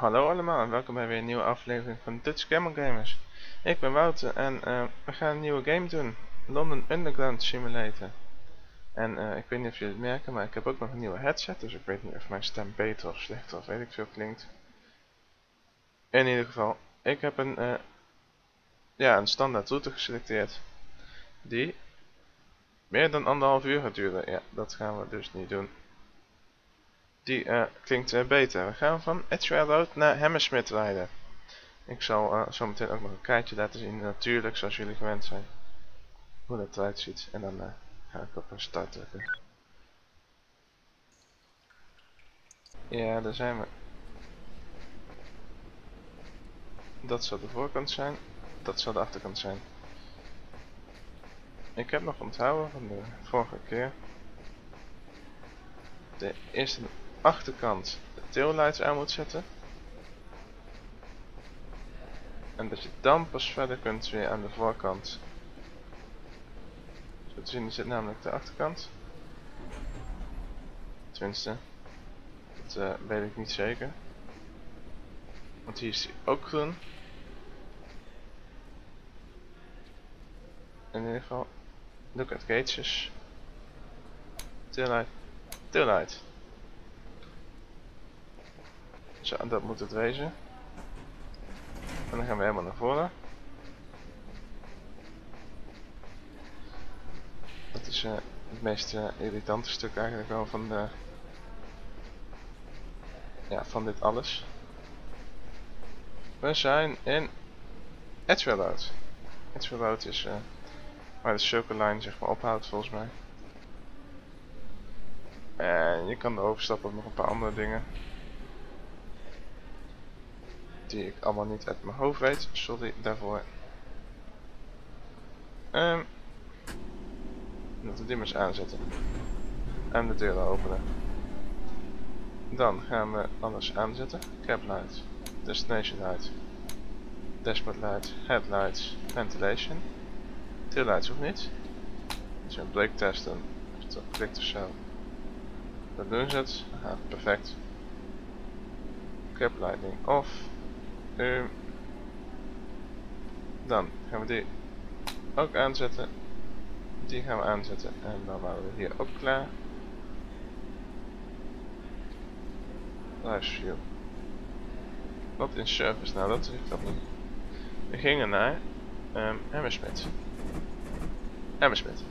Hallo allemaal en welkom bij weer een nieuwe aflevering van Dutch Camel Gamers. Ik ben Wouter en uh, we gaan een nieuwe game doen. London Underground Simulator. En uh, ik weet niet of jullie het merken, maar ik heb ook nog een nieuwe headset. Dus ik weet niet of mijn stem beter of slechter of weet ik veel klinkt. In ieder geval, ik heb een, uh, ja, een standaard route geselecteerd. Die meer dan anderhalf uur gaat duren. Ja, dat gaan we dus niet doen. Die uh, klinkt uh, beter. We gaan van Edgeware Road naar Hammersmith rijden. Ik zal uh, zo meteen ook nog een kaartje laten zien, natuurlijk, zoals jullie gewend zijn. Hoe dat eruit ziet. En dan ga ik op een start drukken. Ja, daar zijn we. Dat zal de voorkant zijn. Dat zal de achterkant zijn. Ik heb nog onthouden van de vorige keer. De eerste achterkant de taillights aan moet zetten. En dat je dan pas verder kunt weer aan de voorkant. Zo te zien zit namelijk de achterkant. Tenminste, dat uh, weet ik niet zeker. Want hier is hij ook groen. In ieder geval, look at gauges. Taillight, taillight. Dat moet het wezen. En dan gaan we helemaal naar voren. Dat is uh, het meest uh, irritante stuk eigenlijk wel van de... Ja, van dit alles. We zijn in Edgewell Road. Is uh, waar de circle line zeg maar ophoudt volgens mij. En je kan er overstappen op nog een paar andere dingen die ik allemaal niet uit mijn hoofd weet. Sorry daarvoor. Um, dat de dimmers aanzetten. En de deuren openen. Dan gaan we alles aanzetten. Cap light, destination light, dashboard light, headlights, ventilation. Tail lights hoeft niet. Je een brake testen, als je klikt of zo. Dan doen ze het. Aha, perfect. Cap lighting off. Uh, dan gaan we die ook aanzetten. Die gaan we aanzetten en dan waren we hier ook klaar. Live view. Wat in service? Nou, dat is dat niet. We gingen naar um, Hammersmith. Hammersmith.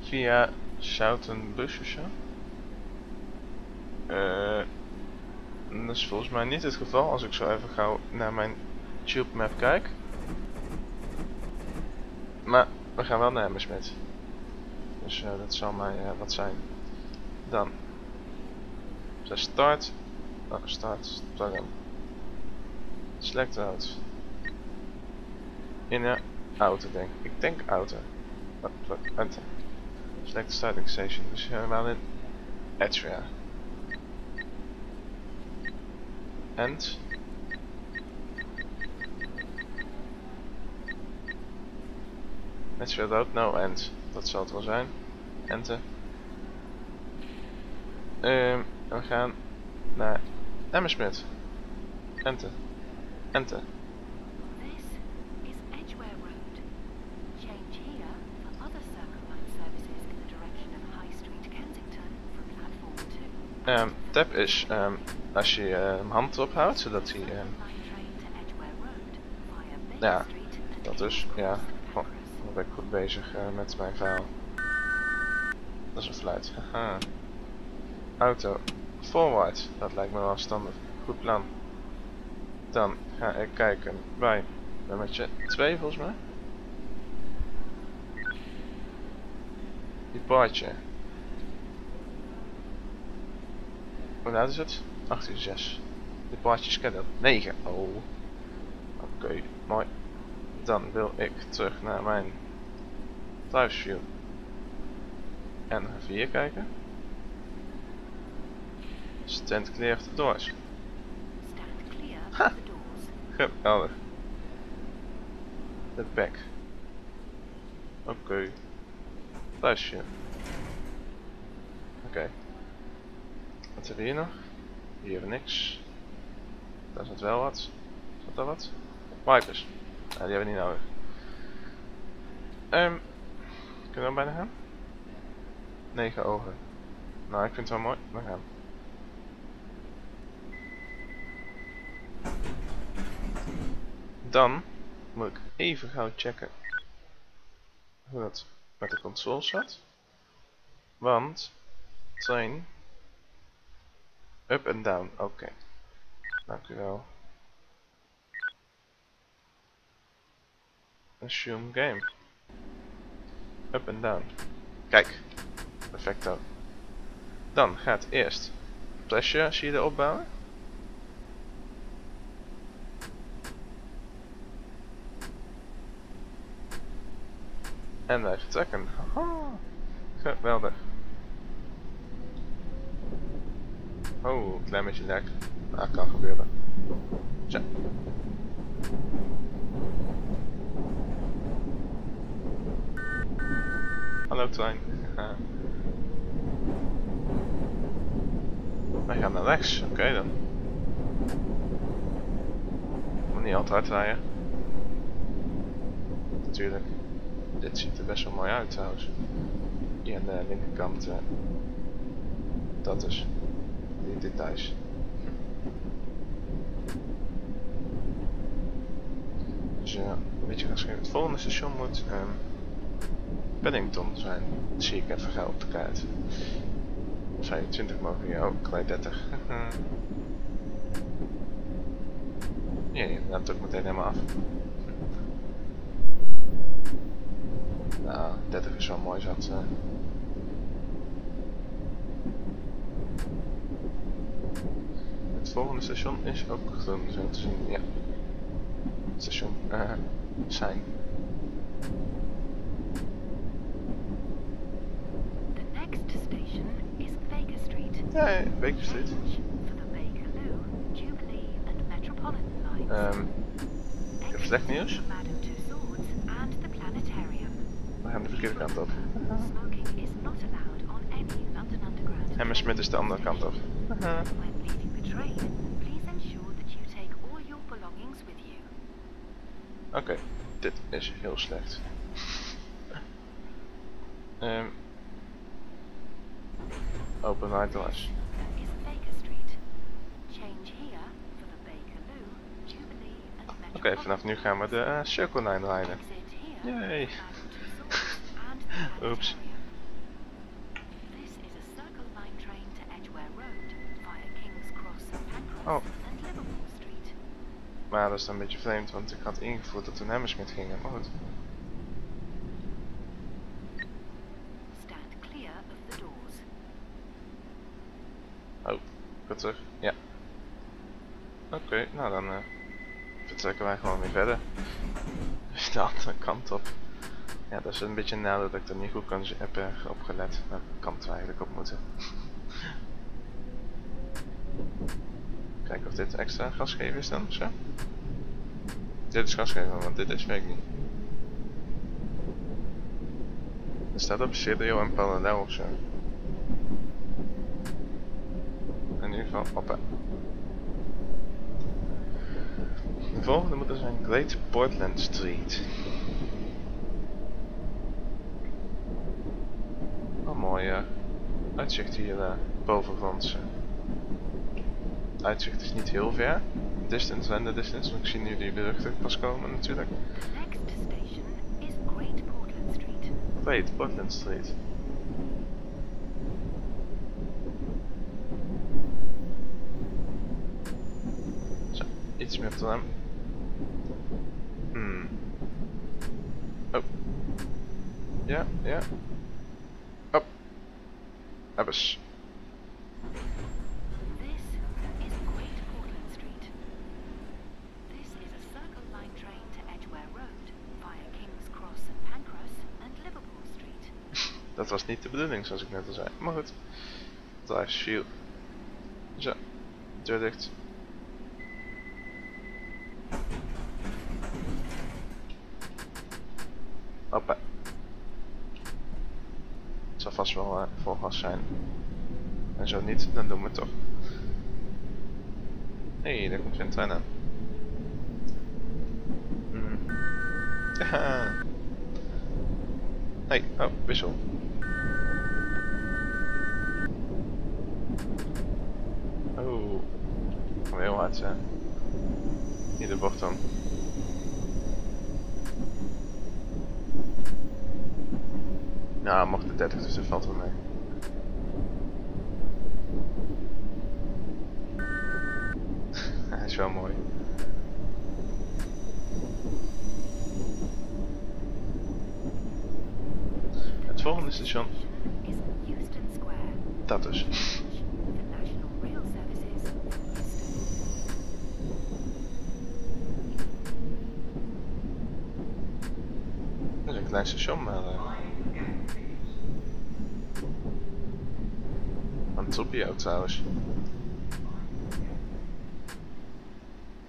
Via Soutenbush of zo. Uh, dat is volgens mij niet het geval als ik zo even gauw naar mijn tube map kijk. Maar we gaan wel naar Hammersmith. Dus uh, dat zal mij uh, wat zijn. Dan. Zij start. Oh, start. Plugin. Select route. In een auto denk ik. Ik denk auto. Fuck. Enter. Select starting station. Dus we gaan in Edgeware. End Match without no end. Dat zal het wel zijn. Enter. Um, we gaan naar Hammersmith. Enter. Enter. Um, tab is um, als je uh, hem hand erop houdt, zodat hij... Ja, dat dus. Ja, oh, dan ben ik goed bezig uh, met mijn verhaal. Dat is een fluit. Haha. Auto. Forward. Dat lijkt me wel standaard. Goed plan. Dan ga ik kijken bij nummertje 2 volgens mij. Departure. Hoe laat is het? 8 uur 6. Dit plaatje schedule 9. Oh. Oké, okay, mooi. Dan wil ik terug naar mijn thuisview. En 4 kijken. Stand clear of the doors. Ha! Geweldig. De back. Oké. Okay. Thuisview. Oké. Okay. Wat hebben we hier nog? Hier niks. Daar zit wel wat. Zat daar wat? Wipers. Die hebben we niet nodig. Um, kunnen we bijna gaan? 9 ogen. Nou, ik vind het wel mooi. We gaan. Dan moet ik even gauw checken hoe dat met de console zat. Want zijn up en down. Oké. Okay. Dank u wel. Assume game. Up en down. Kijk. Perfecto. Dan gaat eerst pressure zie je opbouwen. En wij vertrekken. Haha. Geweldig. Oh, een klein beetje lek. Dat kan gebeuren. Tja. Hallo trein. Wij gaan naar rechts, oké okay, dan. Moet niet altijd rijden. Natuurlijk. Dit ziet er best wel mooi uit trouwens. Hier aan de linkerkant. Uh, dat is. Details. Dus ja, beetje gaan schrijven. Het volgende station moet um, Paddington zijn. Zie ik even gauw op de kaart. 25 mogen hier ook, gelijk 30. nee, dat ook meteen helemaal af. Nou, 30 is wel mooi zat. Uh. Het volgende station is ook groen zo te zien, ja. Station uh, zijn. Ja, ja, Baker Street. Um, ik heb slecht nieuws. We gaan de verkeerde kant op. Hammersmith is de andere kant op. Oké, okay, dit is heel slecht. um, Open doors. Oké, okay, vanaf nu gaan we de uh, Circle Line rijden. Yay! Oeps. Dat is dan een beetje vreemd, want ik had ingevoerd dat we naar Hammersmith gingen, maar goed. terug? Ja. Oké, nou dan uh, vertrekken wij gewoon weer verder. De andere kant op. Ja, dat is een beetje een nadeel dat ik er niet goed kan heb uh, opgelet. Daar kan het eigenlijk op moeten. Kijken of dit extra gasgeven is dan, zo. Dit is gasgeven, want dit is fake niet. Er staat op serial en parallel of zo. ieder geval hoppa. De volgende moet er zijn Great Portland Street. Oh mooi uitzicht hier uh, boven. Uitzicht is niet heel ver. Distance, render distance, want ik zie nu die beruchten pas komen natuurlijk. Great Portland Street. iets meer te hem. Hmm. Oh. Ja, ja. Oh. Ebbers. Dat was niet de bedoeling, zoals ik net al zei. Maar goed. Drive shield. Zo. Deur dicht. Hoppa. Het zal vast wel uh, vol gas zijn. En zo niet, dan doen we het toch. Hé, hey, daar komt weer een trein aan. Mm. Hey, oh, wissel. Oh, we heel hard zijn. Hier de bocht dan. Nou, mocht de 30, dus dat valt wel mee. Hij is wel mooi. Het volgende station, dat dus. The National Rail Services, Euston. Dat is een klein station, maar... eh Een toppie ook trouwens.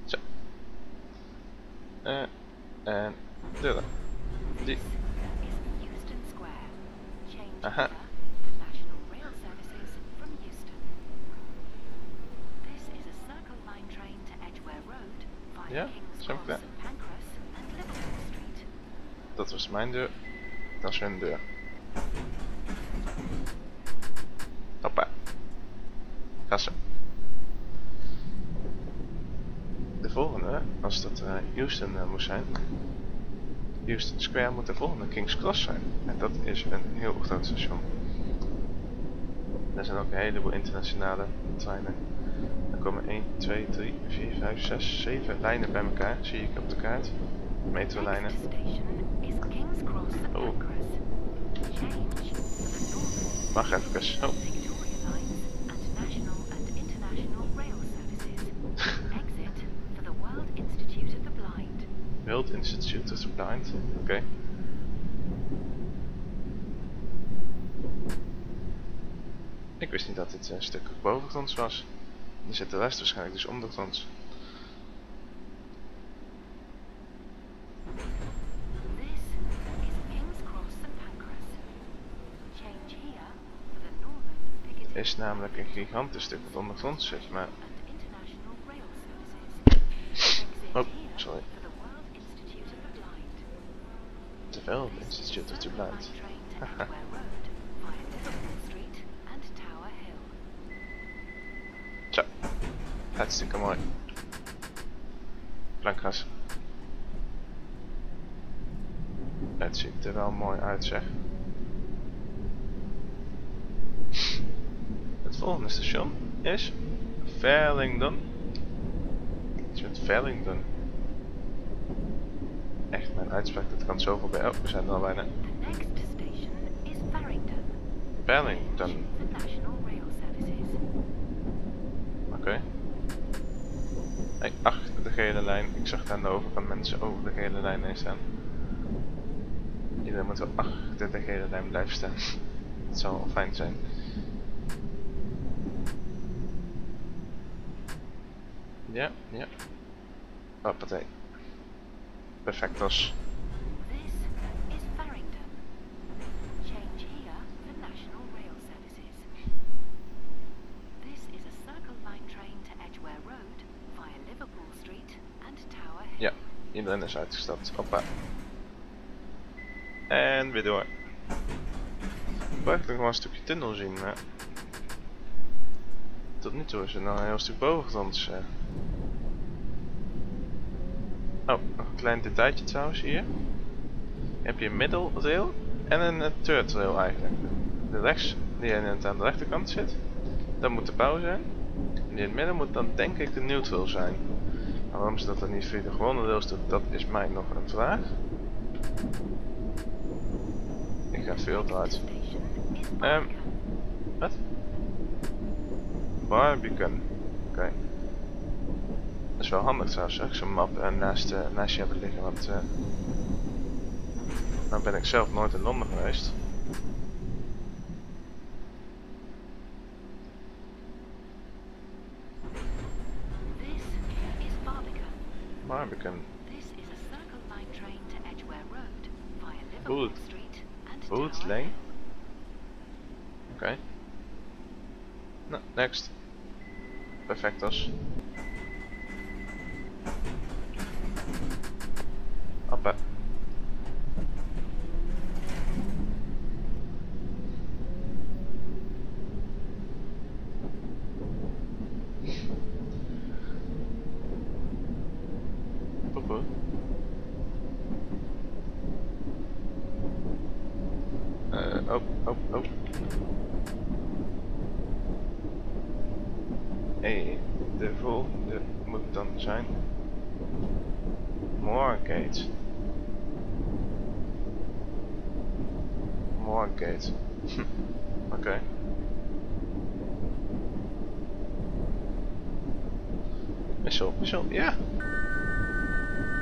Zo. Eh, en deuren. Die. Aha. here, the National Rail Services from Euston. This is a Circle Line train to Edgware Road via Ja, King's snap ik Cross, dat. St Pancras and Liverpool Street. Dat was mijn deur. Dat is hun deur. Hoppa. De volgende, als dat eh, Houston eh, moest zijn. Houston Square moet de volgende King's Cross zijn. En dat is een heel groot station. Er zijn ook een heleboel internationale treinen. Er komen 1, 2, 3, 4, 5, 6, 7 lijnen bij elkaar. Zie ik op de kaart. Metrolijnen. Oh. Wacht even. Oh. World Institute of the Blind. World Institute of the Blind. Oké. Ik wist niet dat dit een stuk bovengronds was. Er zit de rest waarschijnlijk dus ondergronds is King's Cross St Pancras. Change here for the Northern Piccadilly Is namelijk een gigantisch stuk wat ondergronds zit, maar... Oh, sorry. the World Institute of the Blind. Hill. Zo. Hartstikke mooi. Plankgas. Het ziet er wel mooi uit zeg. Het volgende station is Farringdon. Iets met Farringdon. Echt, mijn uitspraak, dat kan zoveel bij. Oh, we zijn er al bijna. Is Farringdon. Oké. Hey, achter de gele lijn. Ik zag daar aan de overkant mensen over de gele lijn heen staan. Iedereen moet wel achter de gele lijn blijven staan. Dat zou wel fijn zijn. Ja, ja. Hoppatee. Perfectos. This is Farringdon. Change here for National Rail Services. This is a Circle Line train to Edgware Road via Liverpool Street and Tower Hill. Ja, iedereen is uitgestapt. Hoppa. En weer door. Ik nog wel een stukje tunnel zien, maar... Tot nu toe is er nog een heel stuk bovengronds. eh. Oh, nog een klein detailtje trouwens hier. heb je een middelrail en een uh, eigenlijk. De rechts, die aan de rechterkant zit, dat moet de bouw zijn. En in het midden moet dan denk ik de neutral zijn. Maar waarom ze dat dan niet via de gewone rails dat is mij nog een vraag. Ik ga veel te hard. Is Um, Barbican. Barbican. Oké. Dat is wel handig trouwens, als ik zo'n map eh, naast, eh, naast je hebben liggen, want eh nou ben ik zelf nooit in Londen geweest. This is Barbican. Barbican. This is a Circle Line train to Edgware Road via Liverpool Boot. Boot Lane? Oké. Nou, next. perfectos. Moorgate. Oké. Missel, missel, ja.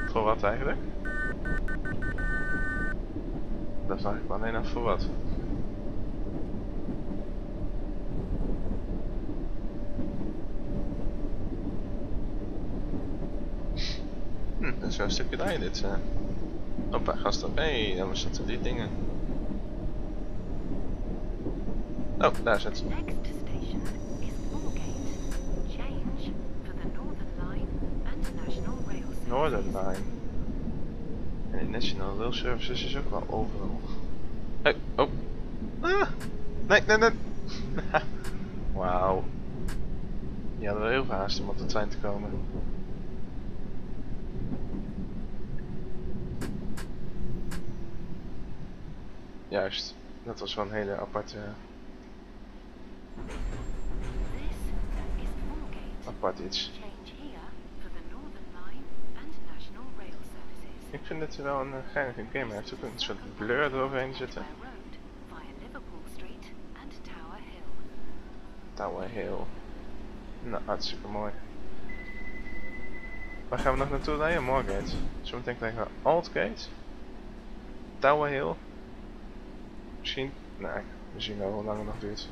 Voor wat eigenlijk? Dat vraag ik me alleen af voor wat. Hm, dat is wel een stukje rijden dit. Uh. Hoppa, gast op. Hé, hey, dan zitten die dingen. Oh, daar zit ze. Northern Line and National Rail Services. Northern Line. En de National Rail Services is ook wel overal. Hey, oh. Ah, nee, nee, nee. Wauw. Die hadden we heel veel haast om op de trein te komen. Juist, dat was wel een hele aparte, This is Moorgate. apart iets. Change here for the Northern Line and National Rail Services. Ik vind het wel een uh, geinige game. Hij heeft ook een soort blur eroverheen zitten. Tower Hill. Nou, hartstikke mooi. Waar gaan we nog naartoe rijden? Moorgate. Zometeen krijgen we Altgate. Tower Hill. Misschien... Nee, we zien wel hoe lang het nog duurt.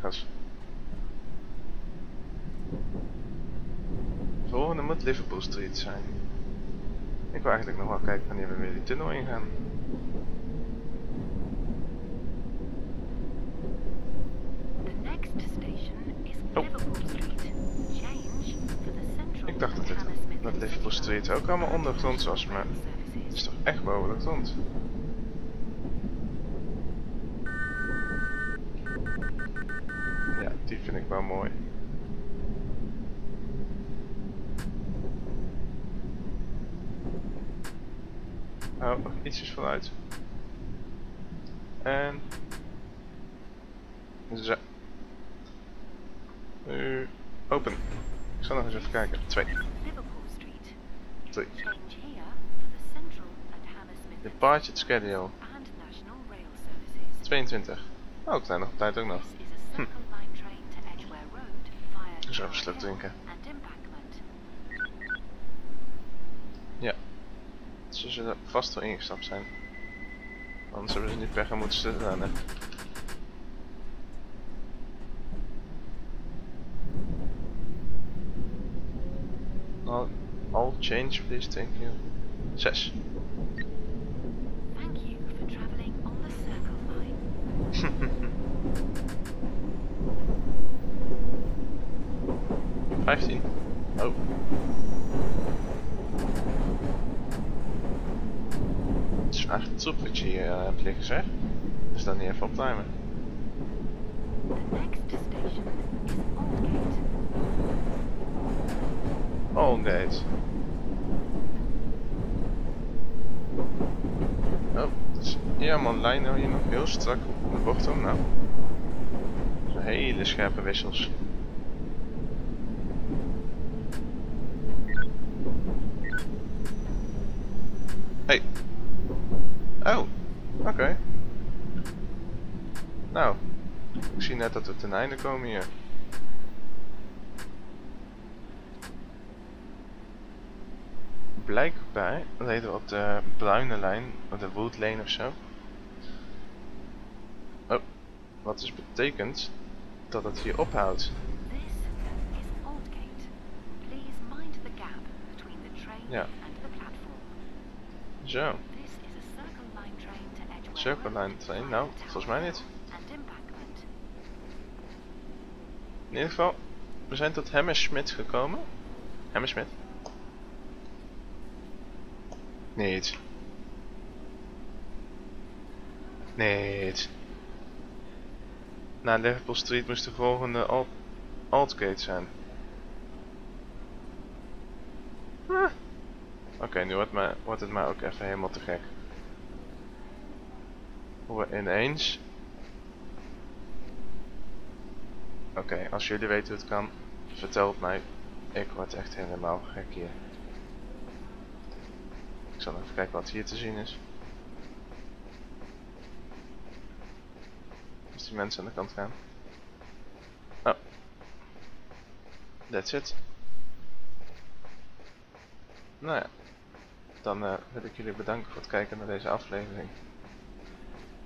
Gas. Volgende moet Liverpool Street zijn. Ik wil eigenlijk nog wel kijken wanneer we weer die tunnel ingaan. Oh. Ik dacht dat Hammersmith dat Liverpool Street ook allemaal ondergronds was, maar het is toch echt boven de grond. Ja, die vind ik wel mooi. Oh, nog ietsjes vooruit. En... Zo. Nu... Open. Ik zal nog eens even kijken. Twee. Drie. Departure schedule. and National Rail Services. 22. Oh, ik zijn nog op tijd ook nog. This is a Circle Line train to Edgware Road via Zo, Tower slok drinken. Embankment. Ze zullen vast wel ingestapt zijn. Anders hebben ze niet per gaan moeten stilstaan. hè. All, all change please, thank you. 6. Thank you for travelling on the Circle Line. Vijftien. Oh. Het is echt troep wat je hier eh, hebt liggen zeg. Dus dan niet even optimen. Is Aldgate. Allgate. Oh, is ja man, lijn nou hier nog heel strak op de bocht om nou. Hele scherpe wissels. Hey. Oh, oké. Nou, ik zie net dat we ten einde komen hier. Blijkbaar reden we op de bruine lijn, op de Wood Lane of zo. Oh, wat dus betekent dat het hier ophoudt. This is Aldgate. Please mind the gap between the train Ja. and the platform. Zo, Circle Line train Nou, volgens mij niet. In ieder geval, we zijn tot Hammersmith gekomen. Hammersmith? Niet. Niet. Na Liverpool Street moest de volgende Alt Altgate zijn. Oké, nu wordt, wordt het mij ook even helemaal te gek. Hoe we ineens... Oké, als jullie weten hoe het kan, vertel het mij. Ik word echt helemaal gek hier. Ik zal even kijken wat hier te zien is. Als die mensen aan de kant gaan. Oh. That's it. Nou ja. Dan eh, wil ik jullie bedanken voor het kijken naar deze aflevering.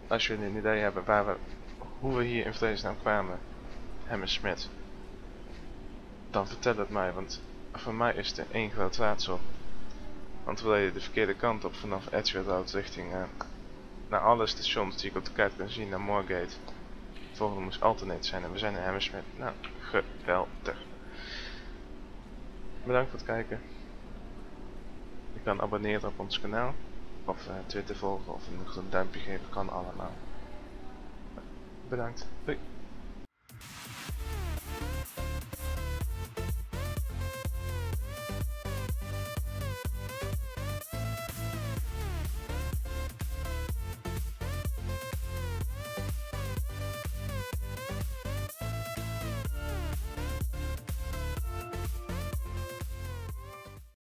Als jullie een idee hebben waar we, hoe we hier in vredesnaam kwamen, Hammersmith, dan vertel het mij, want voor mij is het één groot raadsel. Want we reden de verkeerde kant op vanaf Edgewood Road richting uh, naar alle stations die ik op de kaart kan zien naar Moorgate. De volgende moest alternate zijn en we zijn in Hammersmith. Nou, geweldig. Bedankt voor het kijken. Kan abonneren op ons kanaal. Of uh, Twitter volgen of een duimpje geven. Kan allemaal. Bedankt. Doei.